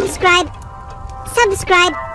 subscribe, subscribe.